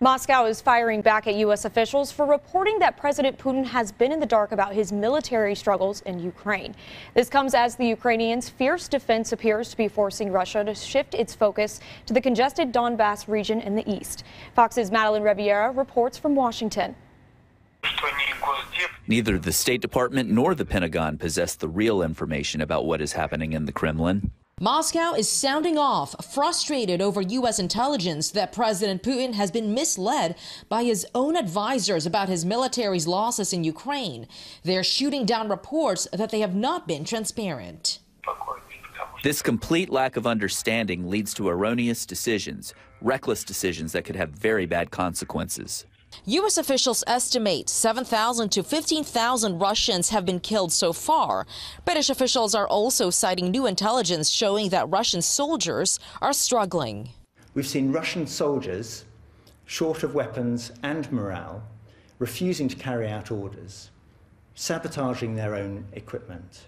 Moscow is firing back at U.S. officials for reporting that President Putin has been in the dark about his military struggles in Ukraine. This comes as the Ukrainians' fierce defense appears to be forcing Russia to shift its focus to the congested Donbass region in the east. Fox's Madeleine Rivera reports from Washington. Neither the State Department nor the Pentagon possess the real information about what is happening in the Kremlin. Moscow is sounding off, frustrated over U.S. intelligence that President Putin has been misled by his own advisors about his military's losses in Ukraine. They're shooting down reports that they have not been transparent. This complete lack of understanding leads to erroneous decisions, reckless decisions that could have very bad consequences. U.S. officials estimate 7,000 to 15,000 Russians have been killed so far. British officials are also citing new intelligence showing that Russian soldiers are struggling. We've seen Russian soldiers, short of weapons and morale, refusing to carry out orders, sabotaging their own equipment,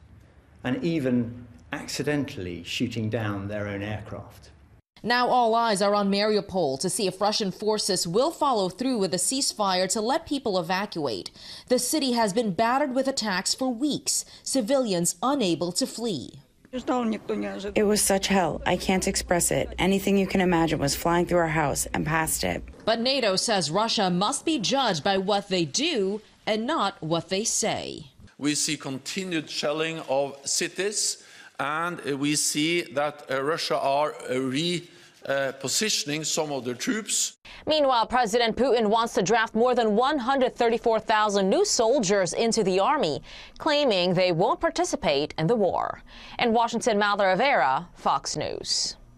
and even accidentally shooting down their own aircraft. Now all eyes are on Mariupol to see if Russian forces will follow through with a ceasefire to let people evacuate. The city has been battered with attacks for weeks, civilians unable to flee. It was such hell. I can't express it. Anything you can imagine was flying through our house and past it. But NATO says Russia must be judged by what they do and not what they say. We see continued shelling of cities and we see that uh, Russia are uh, re uh, positioning some of their troops. Meanwhile, President Putin wants to draft more than 134,000 new soldiers into the army, claiming they won't participate in the war. In Washington, Madeleine Rivera, Fox News.